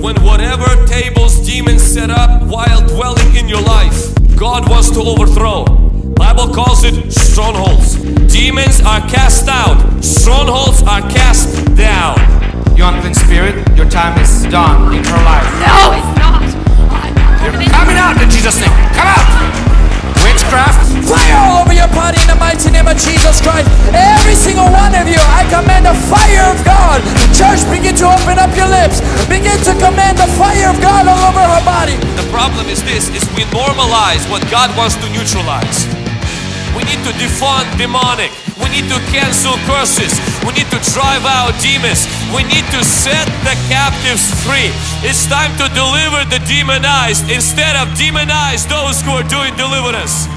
when whatever tables demons set up while dwelling in your life, God wants to overthrow. Bible calls it strongholds. Demons are cast out, strongholds are cast down. You unclean spirit, your time is done in her life. No, it's not. You're coming out in Jesus' name. Come out! Witchcraft, Fire over your body in the mighty name of Jesus Christ. Every single one of you, I command the fire of God. Church, begin to open up your lips. Begin to command the fire of God all over her body. The problem is this is we normalize what God wants to neutralize. We need to defund demonic. We need to cancel curses. We need to drive out demons. We need to set the captives free. It's time to deliver the demonized instead of demonize those who are doing deliverance.